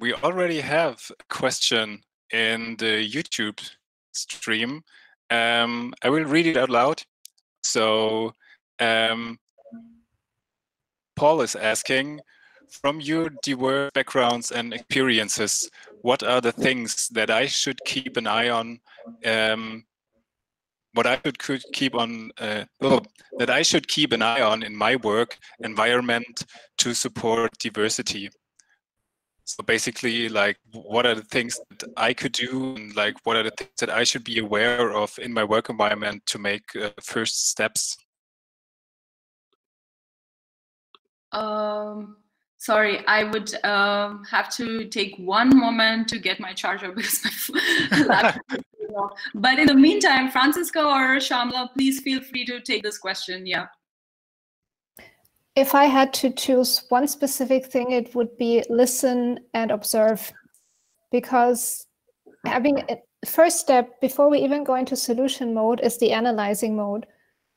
we already have a question in the YouTube stream. Um, I will read it out loud. So um, Paul is asking, from your diverse backgrounds and experiences, what are the things that I should keep an eye on? Um, what I should keep on uh, oh, that I should keep an eye on in my work environment to support diversity. So basically, like, what are the things that I could do, and like, what are the things that I should be aware of in my work environment to make uh, first steps? Um, sorry, I would um, have to take one moment to get my charger because my laptop. but in the meantime, Franziska or Syamala, please feel free to take this question. Yeah. If I had to choose one specific thing, it would be listen and observe. Because having a first step before we even go into solution mode is the analyzing mode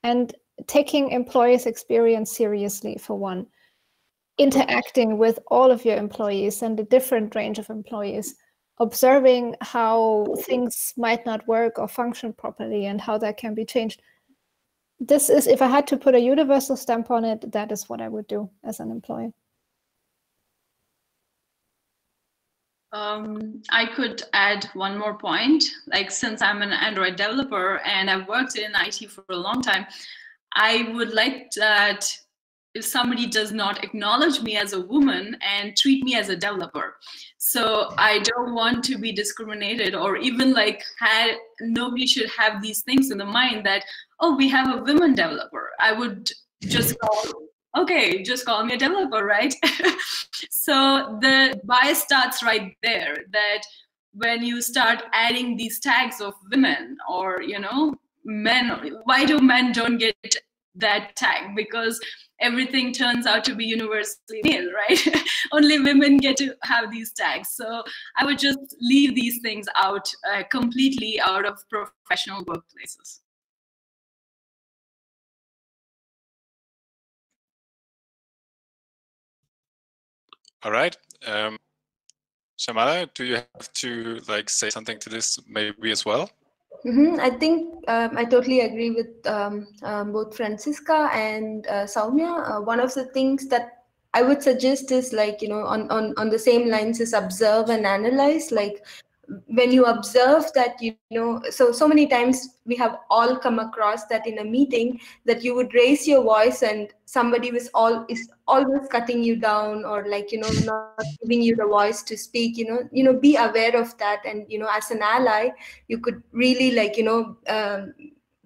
and taking employees' experience seriously, for one interacting with all of your employees and a different range of employees, observing how things might not work or function properly and how that can be changed. This is, if I had to put a universal stamp on it, that is what I would do as an employee. Um, I could add one more point. Like, since I'm an Android developer and I've worked in IT for a long time, I would like that if somebody does not acknowledge me as a woman and treat me as a developer so i don't want to be discriminated or even like had nobody should have these things in the mind that oh we have a women developer i would just call okay just call me a developer right so the bias starts right there that when you start adding these tags of women or you know men why do men don't get that tag because everything turns out to be universally male, right? Only women get to have these tags. So I would just leave these things out uh, completely out of professional workplaces. All right. Um, Syamala, do you have to like say something to this maybe as well? Mm-hmm. I think um, I totally agree with um, um, both Franziska and uh, Sowmya. Uh, one of the things that I would suggest is like you know on on on the same lines is observe and analyze. Like when you observe that you know so so many times we have all come across that in a meeting that you would raise your voice and somebody was all is always cutting you down or like you know not giving you the voice to speak you know you know be aware of that. And you know as an ally you could really like you know um,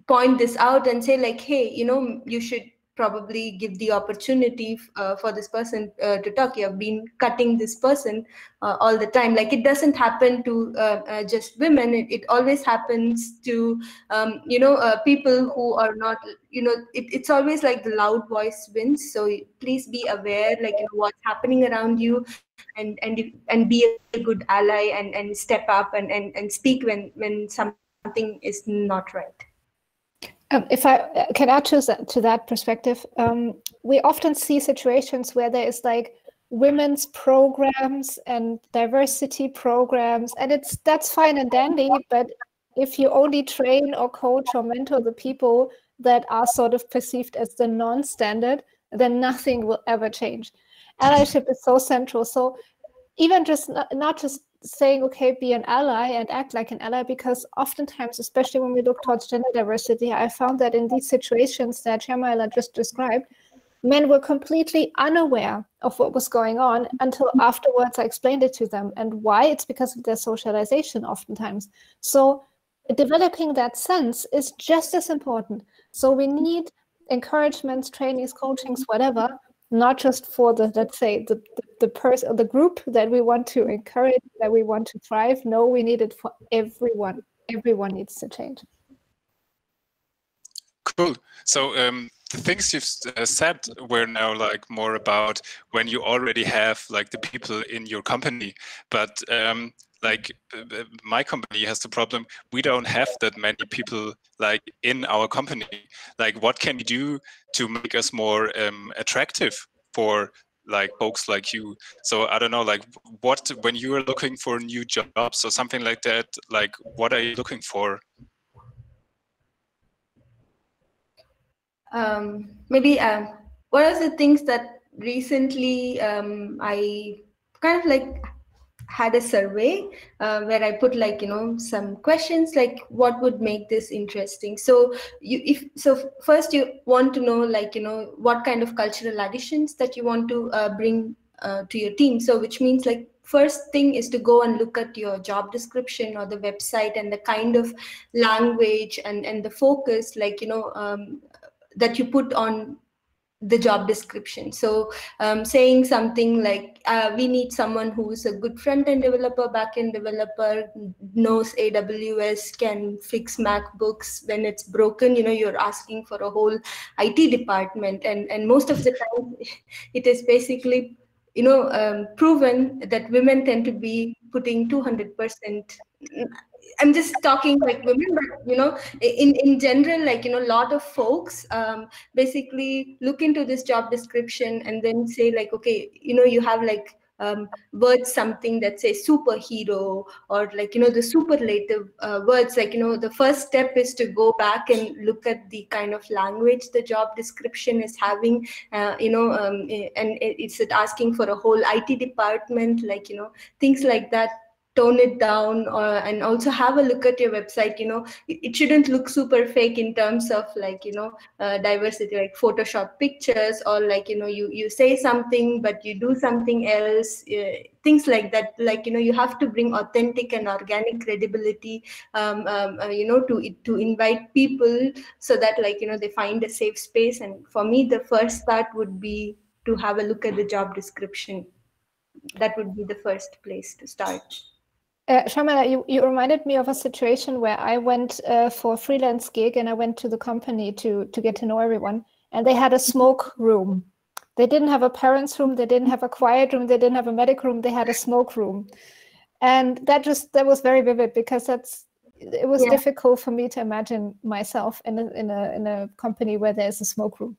point this out and say like hey you know you should probably give the opportunity uh, for this person uh, to talk. You have been cutting this person uh, all the time. Like it doesn't happen to uh, uh, just women. It, it, always happens to um, you know uh, people who are not you know it, it's always like the loud voice wins. So please be aware like you know, what's happening around you and and and be a good ally and and step up and and, and speak when when something is not right um, if I uh, can add to that, to that perspective, um, we often see situations where there is like women's programs and diversity programs, and it's that's fine and dandy. But if you only train or coach or mentor the people that are sort of perceived as the non-standard, then nothing will ever change. Allyship is so central. So even just not, not just saying, okay, be an ally and act like an ally, because oftentimes, especially when we look towards gender diversity, I found that in these situations that Syamala just described, men were completely unaware of what was going on until afterwards I explained it to them. And why? It's because of their socialization, oftentimes. So, developing that sense is just as important. So, we need encouragements, trainings, coachings, whatever, not just for the let's say the the, the person the group that we want to encourage that we want to thrive. No we need it for everyone. Everyone needs to change. Cool. So um the things you've uh, said were now like more about when you already have like the people in your company. But um like uh, my company has the problem we don't have that many people like in our company. Like what can we do to make us more um, attractive for like folks like you? So i don't know like what when you are looking for new jobs or something like that like what are you looking for? Um, maybe um, what are the things that recently um, i kind of like had a survey uh, where I put like you know some questions like what would make this interesting. So you if so first you want to know like you know what kind of cultural additions that you want to uh, bring uh, to your team. So which means like first thing is to go and look at your job description or the website and the kind of language and and the focus like you know um, that you put on the job description. So um, saying something like uh, we need someone who is a good front-end developer, back-end developer, knows AWS, can fix MacBooks when it's broken. You know, you're asking for a whole IT department, and and most of the time, it is basically you know um, proven that women tend to be putting 200 percent I'm just talking like women, but you know, in in general, like you know, a lot of folks um, basically look into this job description and then say like, okay, you know, you have like um, words something that say superhero or like you know the superlative uh, words like you know the first step is to go back and look at the kind of language the job description is having uh, you know um, and it's it asking for a whole it department like you know things like that tone it down or, and also have a look at your website you know. It, it shouldn't look super fake in terms of like you know uh, diversity like photoshop pictures or like you know you you say something but you do something else uh, things like that. Like you know you have to bring authentic and organic credibility um, um, uh, you know to to invite people so that like you know they find a safe space. And for me the first part would be to have a look at the job description. That would be the first place to start uh, Syamala, you, you reminded me of a situation where I went uh, for a freelance gig and I went to the company to, to get to know everyone. And they had a smoke room. They didn't have a parents' room. They didn't have a quiet room. They didn't have a medic room. They had a smoke room. And that just, that was very vivid because that's, it was yeah. difficult for me to imagine myself in a, in a, in a company where there's a smoke room.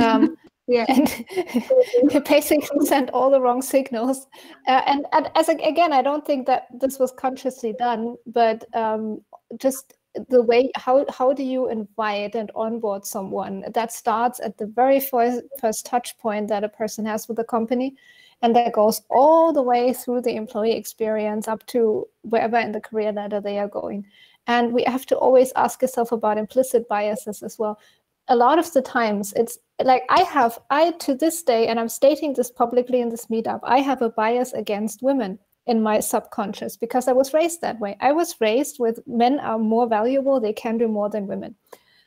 Um, yeah. And it basically sent all the wrong signals. Uh, and, and as again i don't think that this was consciously done but um, just the way how how do you invite and onboard someone? That starts at the very first, first touch point that a person has with the company and that goes all the way through the employee experience up to wherever in the career ladder they are going. And we have to always ask ourselves about implicit biases as well. A lot of the times it's like i have i to this day and i'm stating this publicly in this meetup i have a bias against women in my subconscious because i was raised that way. I was raised with men are more valuable they can do more than women.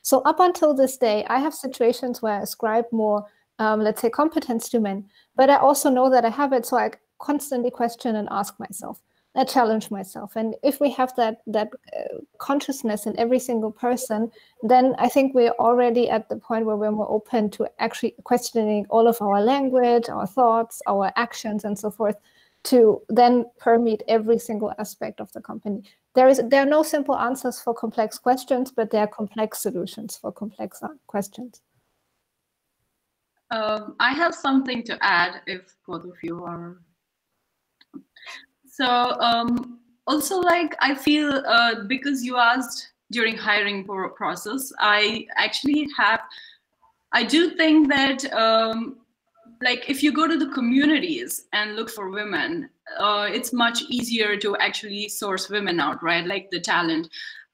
So up until this day i have situations where i ascribe more um, let's say competence to men but i also know that i have it so i constantly question and ask myself I challenge myself. And if we have that that uh, consciousness in every single person, then I think we're already at the point where we're more open to actually questioning all of our language, our thoughts, our actions, and so forth, to then permeate every single aspect of the company. There is there are no simple answers for complex questions, but there are complex solutions for complex uh, questions. Um, I have something to add if both of you are so um, also like I feel uh, because you asked during hiring process, I actually have, I do think that um, like if you go to the communities and look for women, uh, it's much easier to actually source women out, right? Like the talent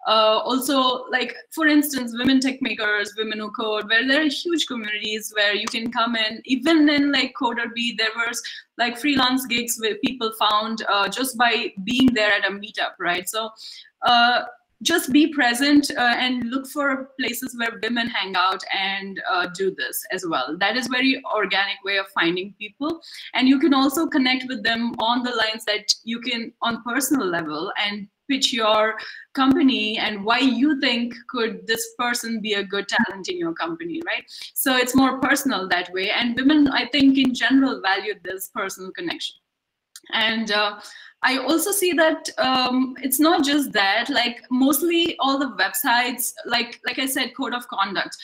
uh, also like for instance women tech makers women who code where there are huge communities where you can come in. Even in like coderbee there was like freelance gigs where people found uh, just by being there at a meetup right? So uh, just be present uh, and look for places where women hang out and uh, do this as well. That is very organic way of finding people. And you can also connect with them on the lines that you can on personal level and pitch your company and why you think could this person be a good talent in your company right? So it's more personal that way. And women i think in general value this personal connection. And uh, i also see that um, it's not just that like mostly all the websites like like i said code of conduct.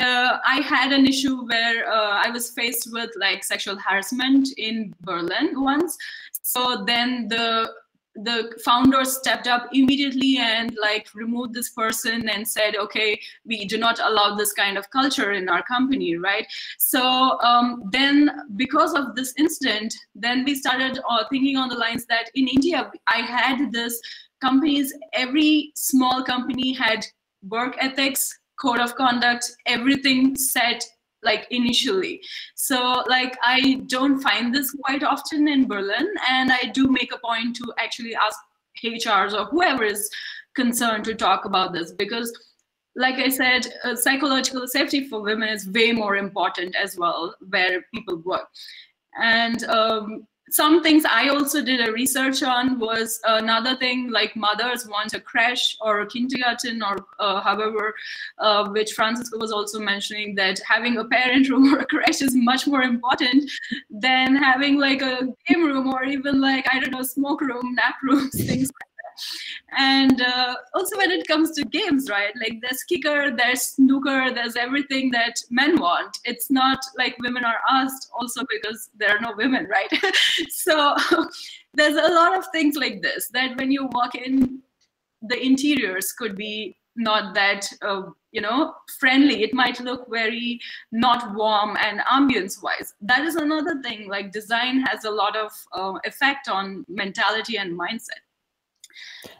Uh, I had an issue where uh, I was faced with like sexual harassment in Berlin once. So then the the founder stepped up immediately and like removed this person and said okay we do not allow this kind of culture in our company right? So um, then because of this incident then we started uh, thinking on the lines that in india i had this companies every small company had work ethics code of conduct everything set like initially. So like i don't find this quite often in berlin and i do make a point to actually ask hrs or whoever is concerned to talk about this because like i said uh, psychological safety for women is way more important as well where people work. And um, some things I also did a research on was another thing like mothers want a creche or a kindergarten or uh, however, uh, which Franziska was also mentioning that having a parent room or a creche is much more important than having like a game room or even like, I don't know, smoke room, nap rooms, things like and uh, also when it comes to games right like there's kicker there's snooker there's everything that men want. It's not like women are asked also because there are no women right? So there's a lot of things like this that when you walk in the interiors could be not that uh, you know friendly. It might look very not warm and ambience wise that is another thing like design has a lot of uh, effect on mentality and mindset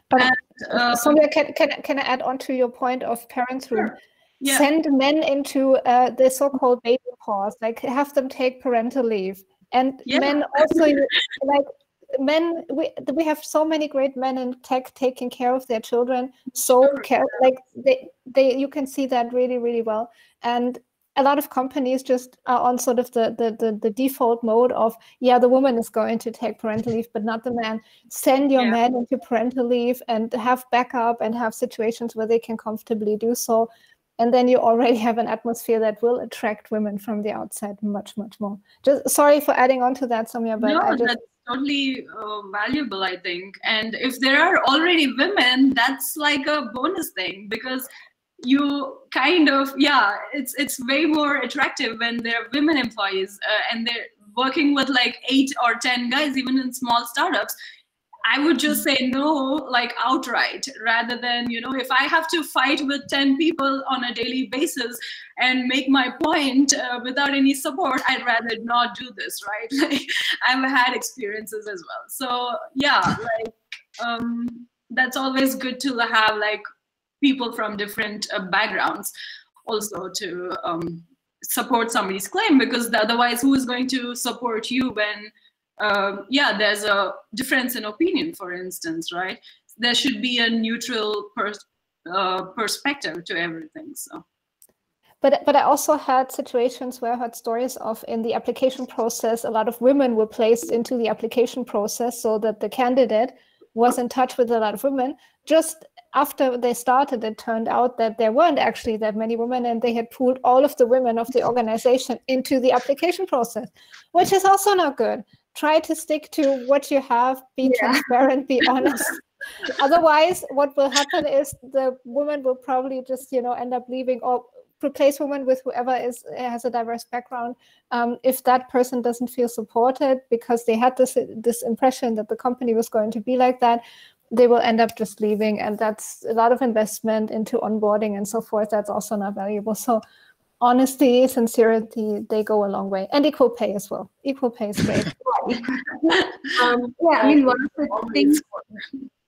but uh, Sowmya, can, can, can I add on to your point of parents'? Sure. Yeah. Send men into uh, the so-called baby pause, like have them take parental leave, and yeah. men also like men. We we have so many great men in tech taking care of their children, so care like they they you can see that really really well, and a lot of companies just are on sort of the, the, the, the, default mode of, yeah, the woman is going to take parental leave, but not the man. Send your yeah. man into parental leave and have backup and have situations where they can comfortably do so. And then you already have an atmosphere that will attract women from the outside much, much more. Just sorry for adding on to that, Sowmya, but no, I just, that's totally uh, valuable, I think. And if there are already women, that's like a bonus thing because you kind of yeah it's it's way more attractive when there are women employees uh, and they're working with like eight or ten guys even in small startups. I would just say no like outright rather than you know if i have to fight with 10 people on a daily basis and make my point uh, without any support i'd rather not do this right? Like i've had experiences as well. So yeah like um that's always good to have like people from different uh, backgrounds also to um, support somebody's claim because otherwise who is going to support you when uh, yeah there's a difference in opinion for instance right? There should be a neutral pers- uh, perspective to everything so. But but I also had situations where I heard stories of in the application process, a lot of women were placed into the application process so that the candidate was in touch with a lot of women. Just after they started, it turned out that there weren't actually that many women, and they had pulled all of the women of the organization into the application process, which is also not good. Try to stick to what you have, be yeah. transparent, be honest. Otherwise, what will happen is the woman will probably just, you know, end up leaving or replace women with whoever is has a diverse background. Um, if that person doesn't feel supported because they had this this impression that the company was going to be like that, they will end up just leaving and that's a lot of investment into onboarding and so forth that's also not valuable. So honesty sincerity they go a long way. And equal pay as well. Equal pay is great. Um, yeah i mean one of the things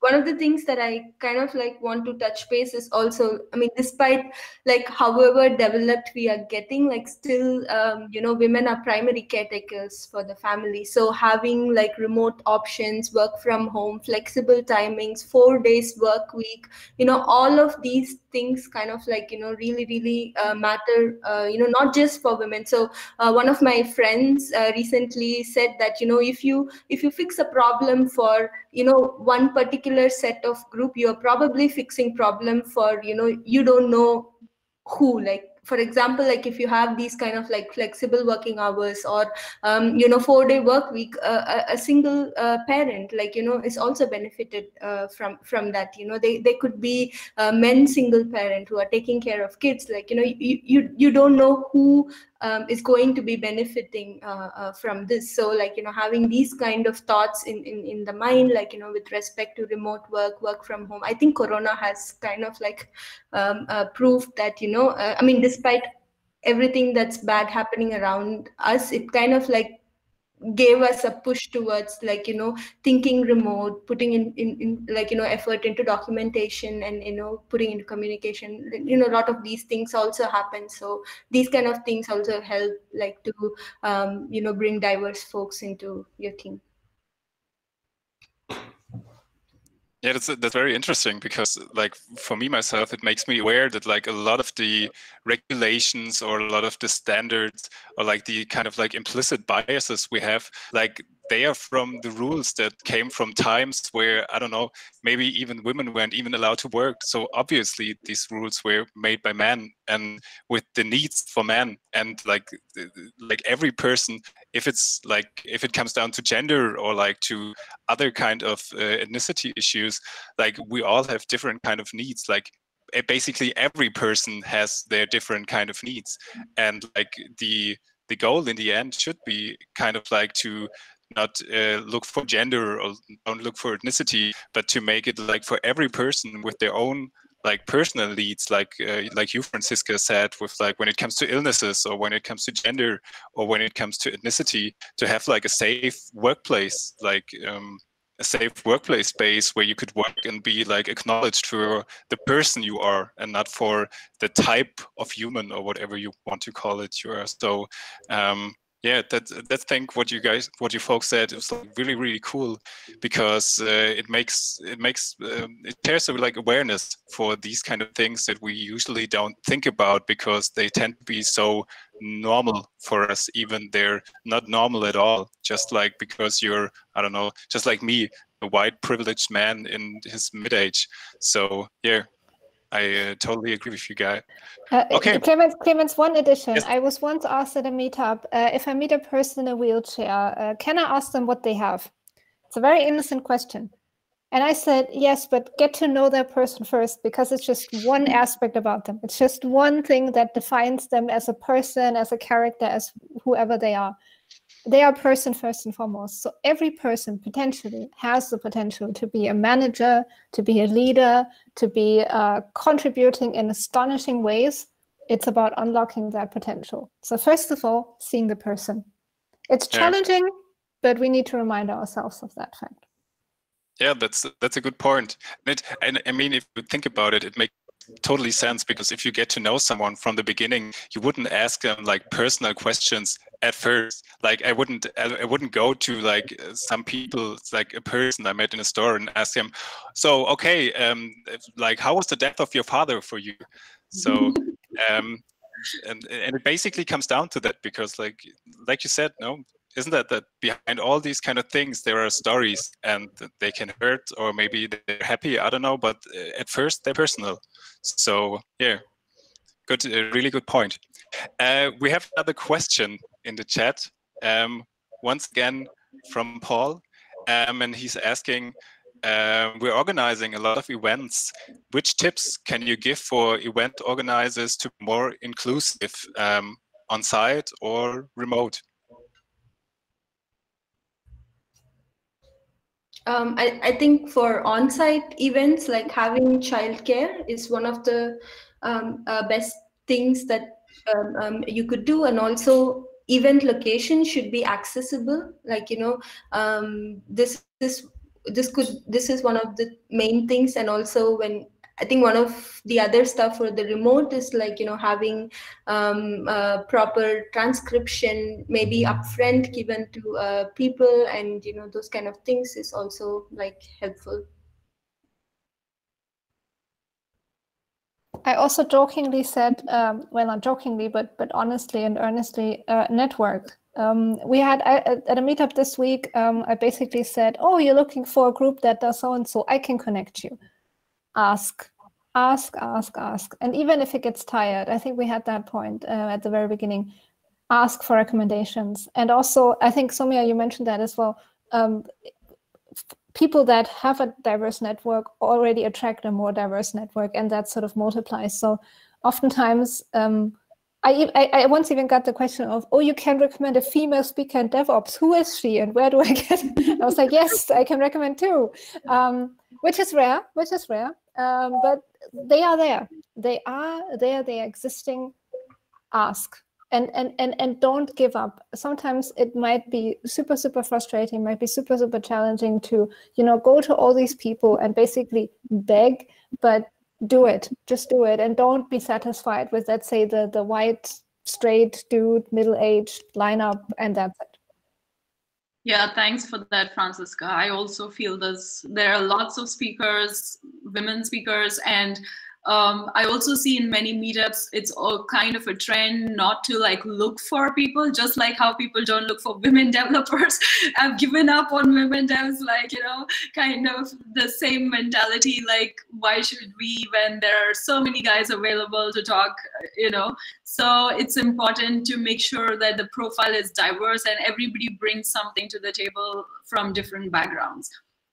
one of the things that I kind of like want to touch base is also, I mean, despite like however developed we are getting, like still, um, you know, women are primary caretakers for the family. So having like remote options, work from home, flexible timings, four days work week, you know, all of these things kind of like, you know, really, really uh, matter, uh, you know, not just for women. So uh, one of my friends uh, recently said that, you know, if you, if you fix a problem for, you know, one particular set of group you're probably fixing problem for you know you don't know who like for example like if you have these kind of like flexible working hours or um, you know four day work week uh, a, a, single uh, parent like you know is also benefited uh, from from that. You know they they could be men single parent who are taking care of kids. Like you know you you, you don't know who um, is going to be benefiting uh, uh, from this. So like you know having these kind of thoughts in, in in the mind like you know with respect to remote work work from home i think corona has kind of like um, uh, proved that you know uh, i mean despite everything that's bad happening around us it kind of like gave us a push towards like you know thinking remote putting in, in, in like you know effort into documentation and you know putting into communication you know a lot of these things also happen. So these kind of things also help like to um, you know bring diverse folks into your team Yeah, that's that's very interesting because, like, for me myself, it makes me aware that like a lot of the regulations or a lot of the standards or like the kind of like implicit biases we have, like they are from the rules that came from times where I don't know, maybe even women weren't even allowed to work. So obviously these rules were made by men and with the needs for men and like like every person, if it's like if it comes down to gender or like to other kind of uh, ethnicity issues, like we all have different kind of needs. Like basically every person has their different kind of needs and like the the goal in the end should be kind of like to not uh, look for gender or don't look for ethnicity, but to make it like for every person with their own like personal needs, like uh, like you, Franziska, said, with like when it comes to illnesses or when it comes to gender or when it comes to ethnicity, to have like a safe workplace, like um, a safe workplace space where you could work and be like acknowledged for the person you are and not for the type of human or whatever you want to call it you are. So um, yeah that that's think what you guys what you folks said it was like really really cool because uh, it makes it makes um, it shares like awareness for these kind of things that we usually don't think about because they tend to be so normal for us even they're not normal at all. Just like because you're i don't know just like me a white privileged man in his mid age so yeah I uh, totally agree with you, Guy. Uh, okay. Clemens, Clemens, one addition. Yes. I was once asked at a meetup uh, if I meet a person in a wheelchair, uh, can I ask them what they have? It's a very innocent question. And I said, yes, but get to know that person first because it's just one aspect about them. It's just one thing that defines them as a person, as a character, as whoever they are they are person first and foremost. So every person potentially has the potential to be a manager, to be a leader, to be uh, contributing in astonishing ways. It's about unlocking that potential. So first of all, seeing the person. It's challenging, yeah. but we need to remind ourselves of that fact. Yeah, that's that's a good point. And, it, and I mean, if you think about it, it makes totally sense because if you get to know someone from the beginning you wouldn't ask them like personal questions at first. Like i wouldn't i wouldn't go to like some people like a person i met in a store and ask him so okay um like how was the death of your father for you? So um and and it basically comes down to that because like like you said no isn't that that behind all these kind of things there are stories and they can hurt or maybe they're happy i don't know but uh, at first they're personal so yeah good uh, really good point uh, we have another question in the chat um, once again from paul um, and he's asking uh, we're organizing a lot of events. Which tips can you give for event organizers to be more inclusive um, on site or remote? Um, I, I think for on-site events, like having childcare is one of the um, uh, best things that um, um you could do. And also event location should be accessible. Like, you know, um, this is this could this is one of the main things and also when I think one of the other stuff for the remote is like you know having um, uh, proper transcription, maybe upfront given to uh, people, and you know those kind of things is also like helpful. I also jokingly said, um, well, not jokingly, but but honestly and earnestly, uh, network. Um, we had at a meetup this week. Um, I basically said, "Oh, you're looking for a group that does so and so. I can connect you." Ask ask, ask, ask. And even if it gets tired, I think we had that point uh, at the very beginning. Ask for recommendations. And also, I think, Sowmya, you mentioned that as well. Um, people that have a diverse network already attract a more diverse network, and that sort of multiplies. So, oftentimes, um, I, I, I, once even got the question of, oh, you can recommend a female speaker in DevOps. Who is she and where do I get? I was like, yes, I can recommend too, um, which is rare, which is rare. Um, but they are there. They are there. They are existing. Ask and and and and don't give up. Sometimes it might be super super frustrating. Might be super super challenging to you know go to all these people and basically beg, but do it. Just do it, and don't be satisfied with let's say the the white straight dude middle aged lineup and that's it. Yeah, thanks for that, Franziska. I also feel this. There are lots of speakers, women speakers, and um, I also see in many meetups, it's all kind of a trend not to like look for people, just like how people don't look for women developers. I've given up on women devs, like, you know, kind of the same mentality, like, why should we when there are so many guys available to talk, you know? So it's important to make sure that the profile is diverse and everybody brings something to the table from different backgrounds.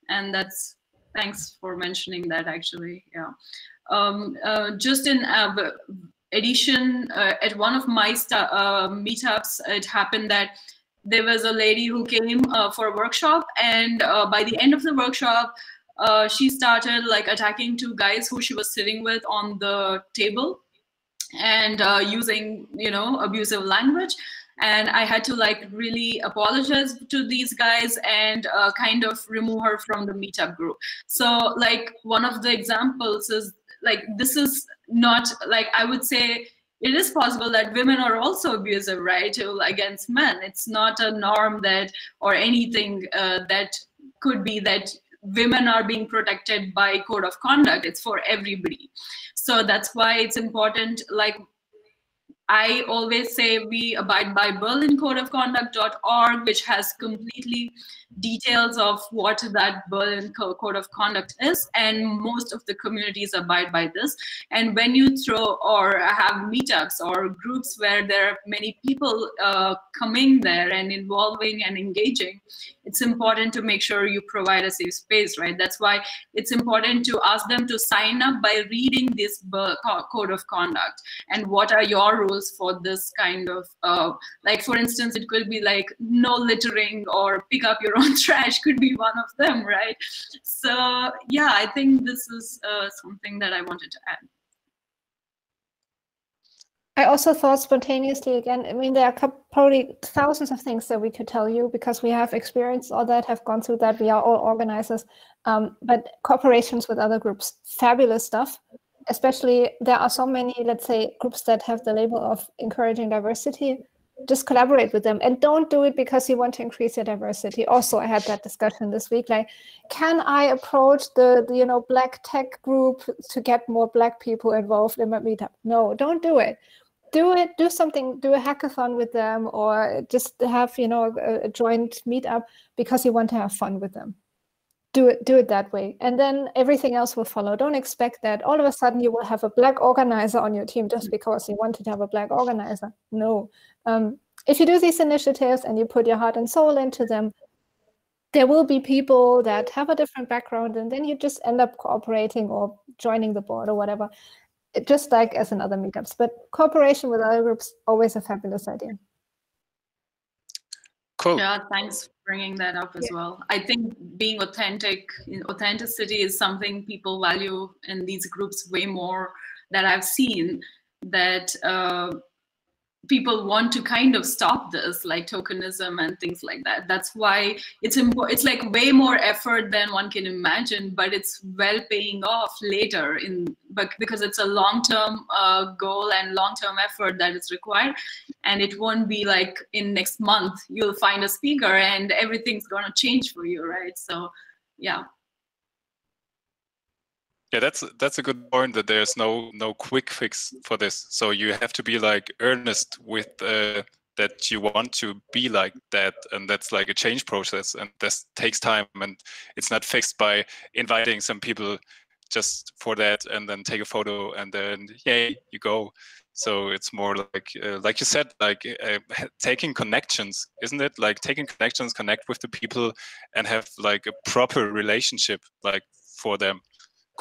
And that's, thanks for mentioning that actually, yeah um, uh, just in uh, addition, uh, at one of my uh, meetups, it happened that there was a lady who came uh, for a workshop, and uh, by the end of the workshop, she started like attacking two guys who she was sitting with on the table and using, you know, abusive language. And i had to like really apologize to these guys and uh, kind of remove her from the meetup group. So like one of the examples is like this is not like i would say it is possible that women are also abusive right against men. It's not a norm that or anything uh, that could be that women are being protected by code of conduct. It's for everybody. So that's why it's important like I always say we abide by berlincodeofconduct.org, which has completely details of what that Berlin Code of Conduct is, and most of the communities abide by this. And when you throw or have meetups or groups where there are many people uh, coming there and involving and engaging, it's important to make sure you provide a safe space, right? That's why it's important to ask them to sign up by reading this code of conduct and what are your rules for this kind of, uh, like for instance, it could be like no littering or pick up your own trash could be one of them, right? So yeah, I think this is uh, something that I wanted to add. I also thought spontaneously again. I mean, there are probably thousands of things that we could tell you because we have experienced all that, have gone through that. We are all organizers, um, but cooperations with other groups, fabulous stuff. Especially, there are so many, let's say, groups that have the label of encouraging diversity. Just collaborate with them and don't do it because you want to increase your diversity. Also, I had that discussion this week. Like, can I approach the, the you know black tech group to get more black people involved in my meetup? No, don't do it do it do something do a hackathon with them or just have you know a, a, joint meetup because you want to have fun with them do it do it that way. And then everything else will follow. Don't expect that all of a sudden you will have a black organizer on your team just because you wanted to have a black organizer. No. Um, if you do these initiatives and you put your heart and soul into them there will be people that have a different background and then you just end up cooperating or joining the board or whatever just like as in other meetups, but cooperation with other groups always a fabulous idea. Cool. Yeah, thanks. for bringing that up as yeah. well. I think being authentic, authenticity is something people value in these groups way more that I've seen. That uh, people want to kind of stop this like tokenism and things like that. That's why it's important it's like way more effort than one can imagine but it's well paying off later in but because it's a long term uh, goal and long term effort that is required and it won't be like in next month you'll find a speaker and everything's going to change for you right? So yeah yeah, that's that's a good point. That there's no no quick fix for this. So you have to be like earnest with uh, that you want to be like that, and that's like a change process, and this takes time, and it's not fixed by inviting some people just for that and then take a photo and then yay you go so it's more like uh, like you said like uh, taking connections isn't it like taking connections connect with the people and have like a proper relationship like for them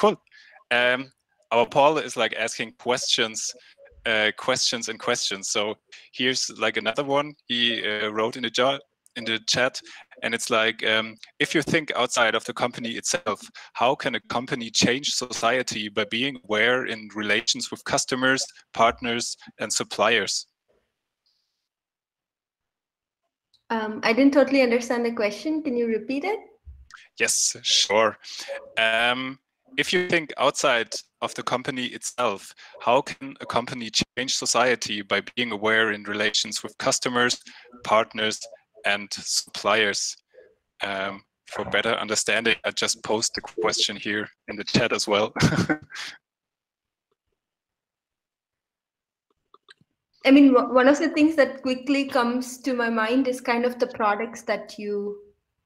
cool. Um our paul is like asking questions uh, questions and questions. So here's like another one he uh, wrote in the jar in the chat and it's like um, if you think outside of the company itself how can a company change society by being aware in relations with customers partners and suppliers? Um, i didn't totally understand the question. Can you repeat it? Yes sure. Um, if you think outside of the company itself, how can a company change society by being aware in relations with customers, partners, and suppliers. Um, for better understanding, I just post the question here in the chat as well. I mean, one of the things that quickly comes to my mind is kind of the products that you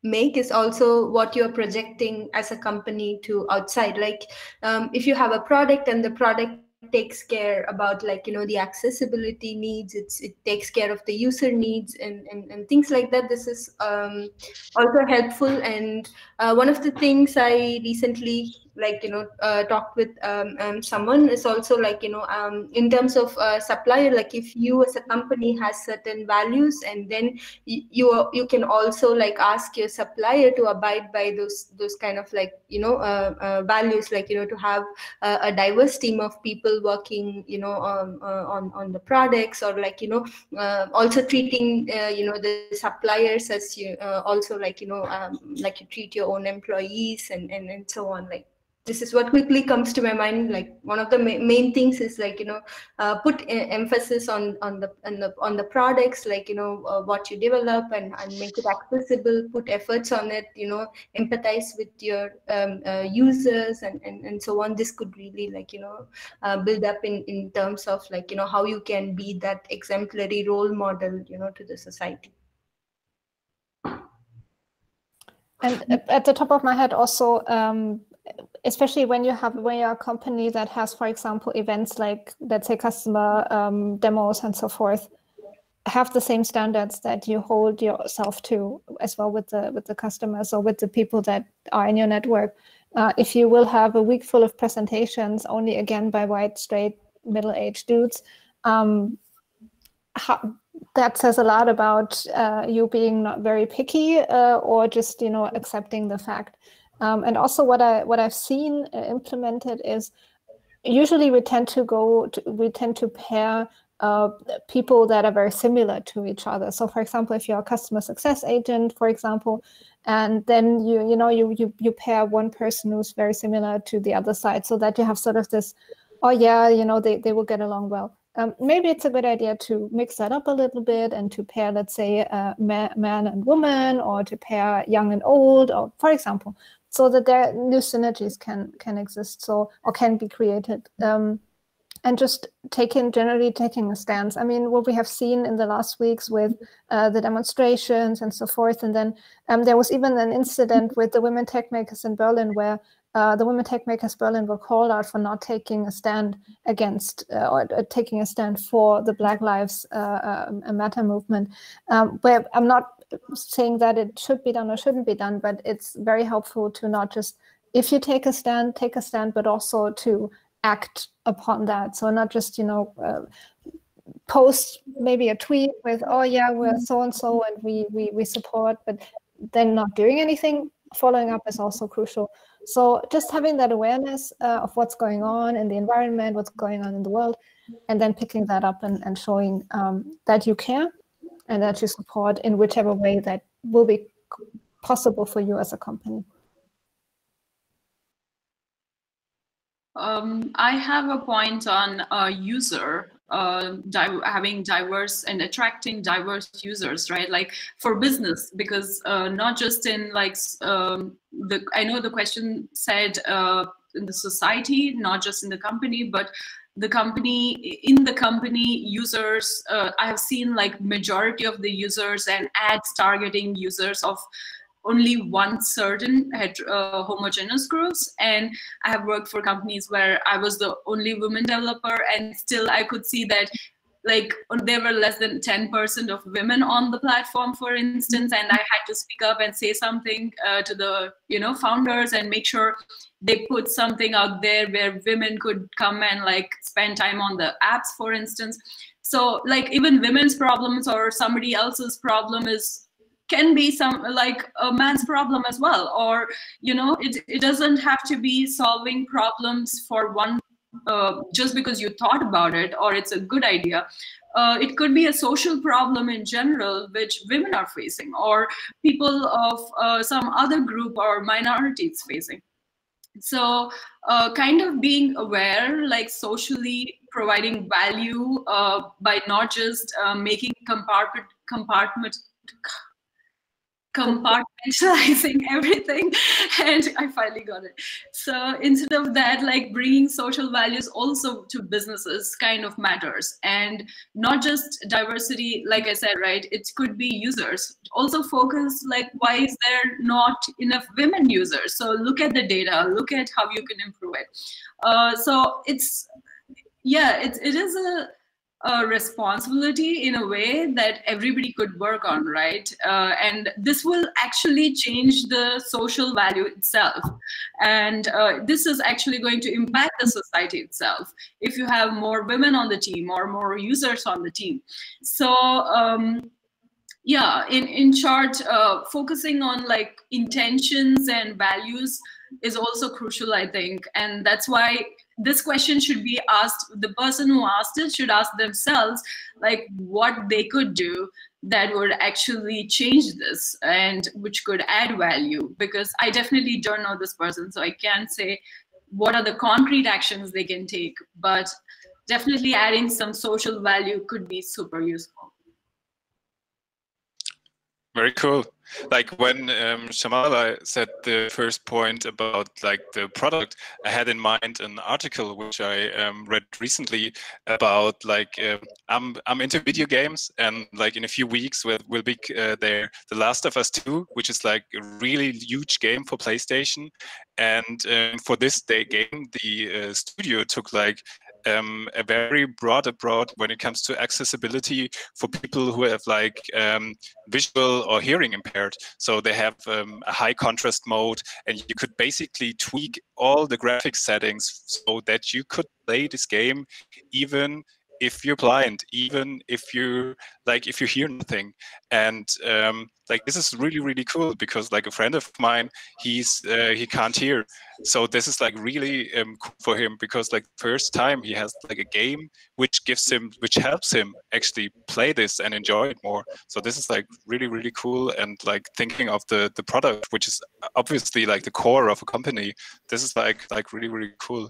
make is also what you're projecting as a company to outside. Like um, if you have a product and the product takes care about like you know the accessibility needs it's it takes care of the user needs and and, and things like that this is um, also helpful and uh, one of the things i recently like you know uh, with um, um, someone is also like you know um, in terms of uh, supplier like if you as a company has certain values and then you you, can also like ask your supplier to abide by those those kind of like you know uh, uh values like you know to have a, a diverse team of people working you know um, uh, on on the products or like you know uh, also treating you know the suppliers as you also like you know um, like you treat your own employees and and, and so on like this is what quickly comes to my mind like one of the ma main things is like you know uh, put emphasis on on the on the on the products like you know uh, what you develop and, and make it accessible put efforts on it you know empathize with your um, uh, users and, and and so on. This could really like you know uh, build up in in terms of like you know how you can be that exemplary role model you know to the society. And at the top of my head also um, especially when you have when you're a company that has, for example, events like let's say customer um, demos and so forth, have the same standards that you hold yourself to as well with the with the customers or with the people that are in your network. Uh, if you will have a week full of presentations only again by white, straight, middle-aged dudes, um, how, that says a lot about uh, you being not very picky uh, or just you know accepting the fact um, and also what I what I've seen uh, implemented is usually we tend to go to, we tend to pair uh, people that are very similar to each other. So for example, if you're a customer success agent, for example, and then you you know you you you pair one person who's very similar to the other side so that you have sort of this oh yeah you know they, they will get along well um, maybe it's a good idea to mix that up a little bit and to pair, let's say, uh, man, man and woman, or to pair young and old, or for example so that there new synergies can can exist so or can be created um, and just taking generally taking a stance i mean what we have seen in the last weeks with uh, the demonstrations and so forth and then um, there was even an incident with the women tech makers in berlin where uh, the women tech makers Berlin were called out for not taking a stand against uh, or uh, taking a stand for the Black Lives uh, uh, Matter movement. Um, where I'm not saying that it should be done or shouldn't be done, but it's very helpful to not just if you take a stand, take a stand, but also to act upon that. So not just you know uh, post maybe a tweet with oh yeah we're so and so and we we we support, but then not doing anything. Following up is also crucial. So just having that awareness uh, of what's going on in the environment, what's going on in the world, and then picking that up and, and showing um, that you care and that you support in whichever way that will be possible for you as a company. Um, I have a point on a user uh, di having diverse and attracting diverse users, right? Like for business, because uh, not just in like um, the I know the question said uh, in the society, not just in the company, but the company in the company users uh, i have seen like majority of the users and ads targeting users of only one certain uh, homogeneous groups. And i have worked for companies where i was the only woman developer and still i could see that like there were less than 10% of women on the platform for instance and i had to speak up and say something uh, to the you know founders and make sure they put something out there where women could come and like spend time on the apps for instance. So like even women's problems or somebody else's problem is can be some like a man's problem as well. Or you know it, it doesn't have to be solving problems for one uh, just because you thought about it or it's a good idea. Uh, it could be a social problem in general which women are facing or people of uh, some other group or minorities facing so uh, kind of being aware like socially providing value uh, by not just uh, making compartment compartment compartmentalizing everything and i finally got it. So instead of that like bringing social values also to businesses kind of matters and not just diversity like i said right it could be users. Also focus like why is there not enough women users? So look at the data look at how you can improve it. Uh, so it's yeah it, it is a a responsibility in a way that everybody could work on, right? Uh, and this will actually change the social value itself. And uh, this is actually going to impact the society itself if you have more women on the team or more users on the team. So, um, yeah, in, in short, uh, focusing on like intentions and values is also crucial, I think. And that's why this question should be asked the person who asked it should ask themselves like what they could do that would actually change this and which could add value because i definitely don't know this person so i can't say what are the concrete actions they can take but definitely adding some social value could be super useful very cool. Like when um, Syamala said the first point about like the product, I had in mind an article which I um, read recently about like um, I'm I'm into video games and like in a few weeks will will be uh, there. The Last of Us 2, which is like a really huge game for PlayStation, and um, for this day game the uh, studio took like um, a very broad approach when it comes to accessibility for people who have like um, visual or hearing impaired. So they have um, a high contrast mode, and you could basically tweak all the graphic settings so that you could play this game even if you're blind, even if you like if you hear nothing. And um, like this is really really cool because like a friend of mine, he's uh, he can't hear, so this is like really um, cool for him because like first time he has like a game which gives him which helps him actually play this and enjoy it more. So this is like really really cool and like thinking of the the product which is obviously like the core of a company. This is like like really really cool.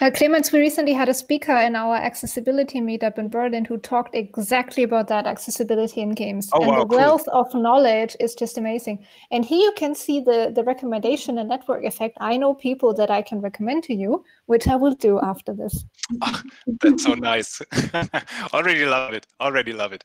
Uh, Clemens, we recently had a speaker in our accessibility meetup in Berlin who talked exactly about that accessibility in games. Oh, and wow, the cool. wealth of knowledge is just amazing. And here you can see the, the recommendation and network effect. I know people that I can recommend to you, which I will do after this. Oh, that's so nice. Already love it. Already love it.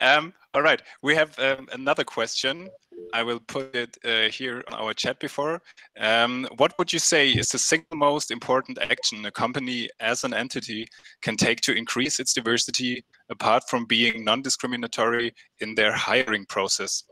Um, all right, we have um, another question. I will put it uh, here on our chat before. Um, what would you say is the single most important action a company as an entity can take to increase its diversity apart from being non-discriminatory in their hiring process?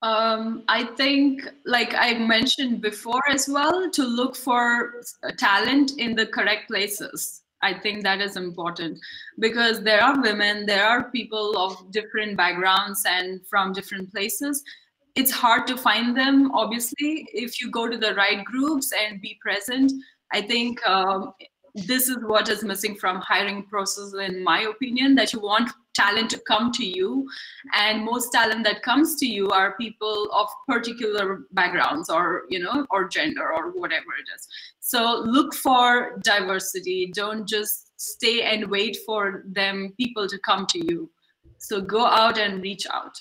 Um, I think, like I mentioned before as well, to look for talent in the correct places. I think that is important because there are women, there are people of different backgrounds and from different places. It's hard to find them, obviously, if you go to the right groups and be present. I think um, this is what is missing from hiring process, in my opinion, that you want talent to come to you and most talent that comes to you are people of particular backgrounds or you know or gender or whatever it is so look for diversity. Don't just stay and wait for them people to come to you. So go out and reach out.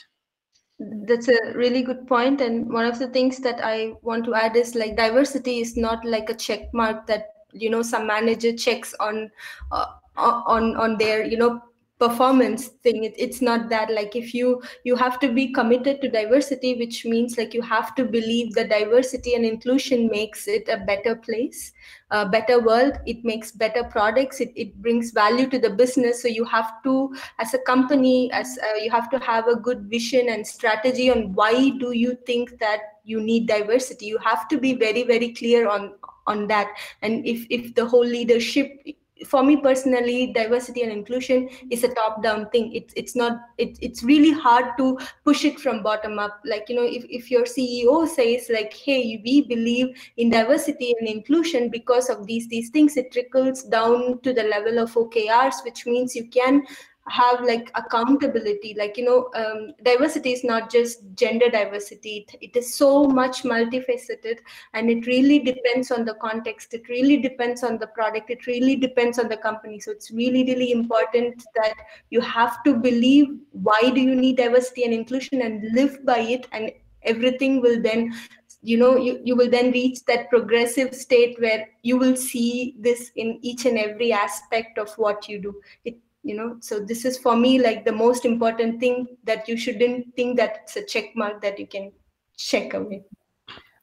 That's a really good point. and one of the things that i want to add is like diversity is not like a check mark that you know some manager checks on uh, on on their you know performance thing it, it's not that like if you you have to be committed to diversity which means like you have to believe that diversity and inclusion makes it a better place a better world it makes better products it, it brings value to the business. So you have to as a company as uh, you have to have a good vision and strategy on why do you think that you need diversity. You have to be very very clear on on that. And if if the whole leadership for me personally diversity and inclusion is a top down thing. It's it's not it, it's really hard to push it from bottom up. Like you know if, if your ceo says like hey we believe in diversity and inclusion because of these these things it trickles down to the level of okrs which means you can have like accountability. Like you know um, diversity is not just gender diversity. It, it is so much multifaceted and it really depends on the context. It really depends on the product. It really depends on the company. So it's really really important that you have to believe why do you need diversity and inclusion and live by it and everything will then you know you, you will then reach that progressive state where you will see this in each and every aspect of what you do. It you know so this is for me like the most important thing that you shouldn't think that it's a check mark that you can check away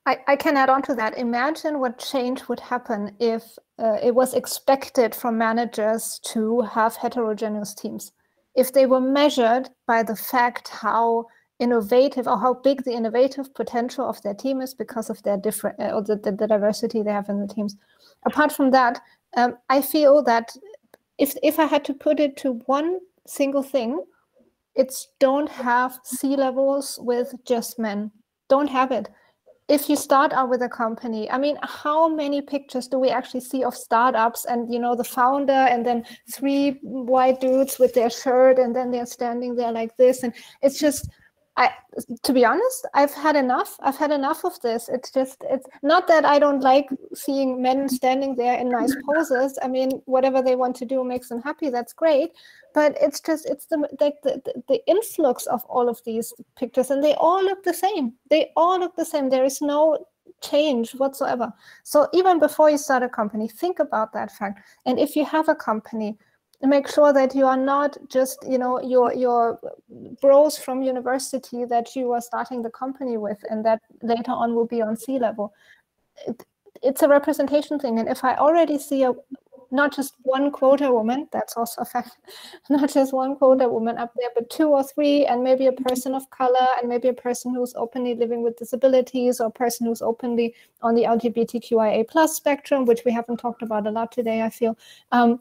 I, I can add on to that. Imagine what change would happen if uh, it was expected from managers to have heterogeneous teams. If they were measured by the fact how innovative or how big the innovative potential of their team is because of their different uh, or the, the, the, diversity they have in the teams. Apart from that, um, I feel that if if I had to put it to one single thing, it's don't have C-levels with just men. Don't have it. If you start out with a company, I mean, how many pictures do we actually see of startups and you know the founder and then three white dudes with their shirt and then they're standing there like this and it's just I, to be honest, I've had enough. I've had enough of this. It's just, it's not that I don't like seeing men standing there in nice poses. I mean, whatever they want to do makes them happy. That's great. But it's just, it's the like the, the, the influx of all of these pictures, and they all look the same. They all look the same. There is no change whatsoever. So even before you start a company, think about that fact. And if you have a company make sure that you are not just you know your your bros from university that you are starting the company with and that later on will be on C-level it, it's a representation thing. And if i already see a not just one quota woman that's also a fact not just one quota woman up there but two or three and maybe a person of color and maybe a person who's openly living with disabilities or a person who's openly on the lgbtqia plus spectrum which we haven't talked about a lot today i feel um,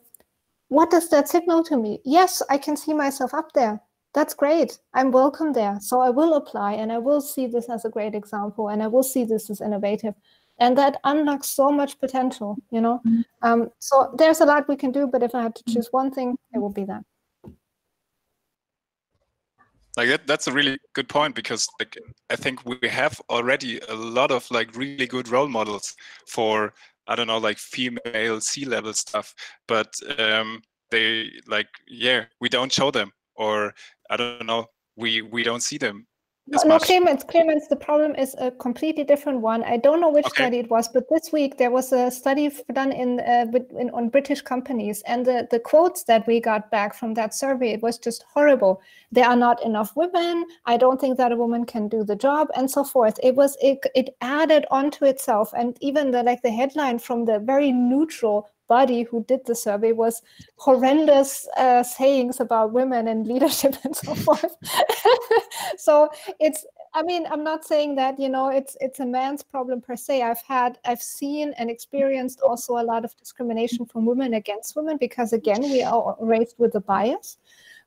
what does that signal to me? Yes, I can see myself up there. That's great. I'm welcome there. So I will apply and I will see this as a great example and I will see this as innovative. And that unlocks so much potential, you know? Mm-hmm. Um, so there's a lot we can do, but if I had to choose one thing, it would be that. Like that, that's a really good point because like I think we have already a lot of like really good role models for I don't know, like female C-level stuff, but um, they like, yeah, we don't show them, or I don't know, we we don't see them. No, no, Clemens, Clemens, the problem is a completely different one. I don't know which okay. study it was, but this week there was a study done in, uh, in, on British companies, and the, the quotes that we got back from that survey it was just horrible. There are not enough women. I don't think that a woman can do the job, and so forth. It was it it added onto itself, and even the like the headline from the very neutral body who did the survey was horrendous uh, sayings about women and leadership and so forth. so it's I mean, I'm not saying that you know it's it's a man's problem per se. I've had, I've seen and experienced also a lot of discrimination from women against women because again we are raised with a bias.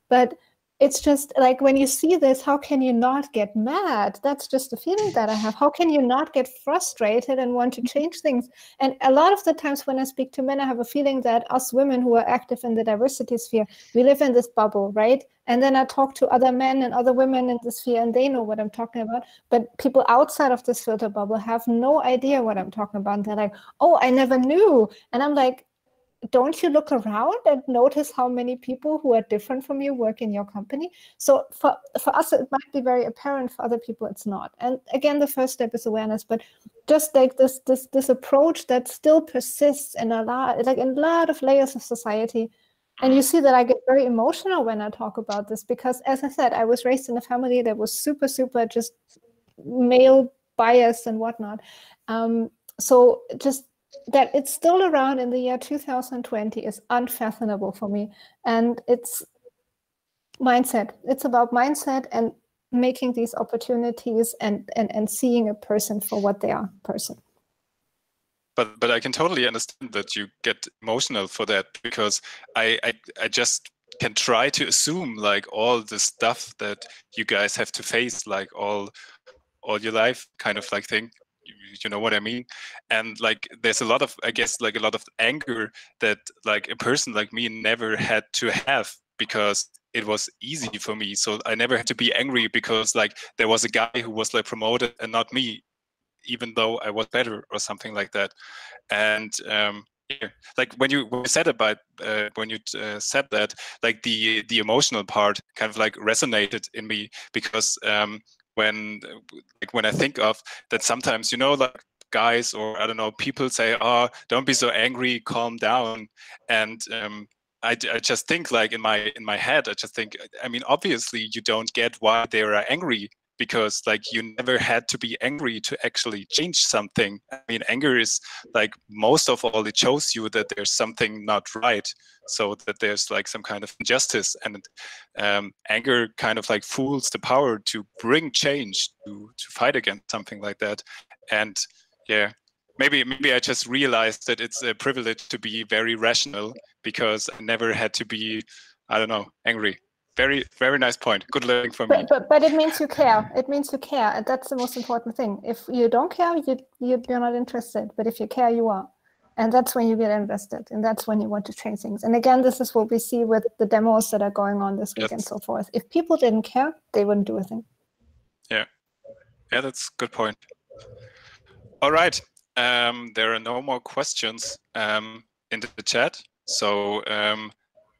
But it's just like when you see this, how can you not get mad? That's just the feeling that I have. How can you not get frustrated and want to mm-hmm. change things? And a lot of the times when I speak to men, I have a feeling that us women who are active in the diversity sphere, we live in this bubble, right? And then I talk to other men and other women in the sphere, and they know what I'm talking about. But people outside of this filter bubble have no idea what I'm talking about. They're like, oh, I never knew. And I'm like, don't you look around and notice how many people who are different from you work in your company? So for for us it might be very apparent for other people it's not. And again the first step is awareness but just like this this this approach that still persists in a lot like in a lot of layers of society. And you see that I get very emotional when I talk about this because, as I said, I was raised in a family that was super, super just male biased and whatnot. Um, so just that it's still around in the year 2020 is unfathomable for me. And it's mindset. It's about mindset and making these opportunities and, and, and seeing a person for what they are person but but I can totally understand that you get emotional for that because I, I I, just can try to assume like all the stuff that you guys have to face like all all your life kind of like thing you, know what I mean and like there's a lot of I guess like a lot of anger that like a person like me never had to have because it was easy for me so i never had to be angry because like there was a guy who was like promoted and not me even though I was better or something like that. And um, yeah, like when you, when you said about uh, when you uh, said that, like the the emotional part kind of like resonated in me because um, when like when I think of that, sometimes you know like guys or I don't know people say, "Oh, don't be so angry, calm down," and um, I, I, just think like in my in my head i just think i mean obviously you don't get why they are angry because like you never had to be angry to actually change something. I mean anger is like most of all it shows you that there's something not right so that there's like some kind of injustice and um, anger kind of like fools the power to bring change to to fight against something like that. And yeah maybe maybe i just realized that it's a privilege to be very rational because i never had to be i don't know angry very very nice point. Good learning from but, me but, but it means you care. It means you care and that's the most important thing. If you don't care you, you you're not interested but if you care you are. And that's when you get invested and that's when you want to change things. And again this is what we see with the demos that are going on this week yes. and so forth. If people didn't care they wouldn't do a thing. Yeah. Yeah that's good point. All right. Um, there are no more questions um, in the chat. So um,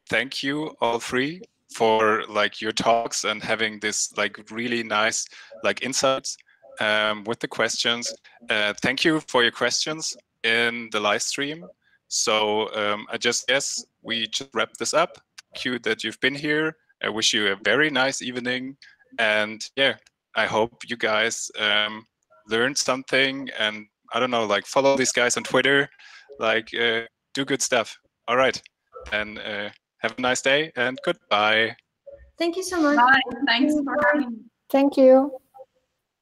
thank you all three for like your talks and having this like really nice like insights um, with the questions. Uh, thank you for your questions in the live stream. So um, I just guess we just wrap this up. Thank you that you've been here. I wish you a very nice evening. And yeah, I hope you guys um, learned something and I don't know, like follow these guys on Twitter, like uh, do good stuff. All right. And uh, have a nice day and goodbye. Thank you so much. Bye. Thanks for having me. Thank you.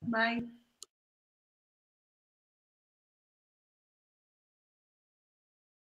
Bye.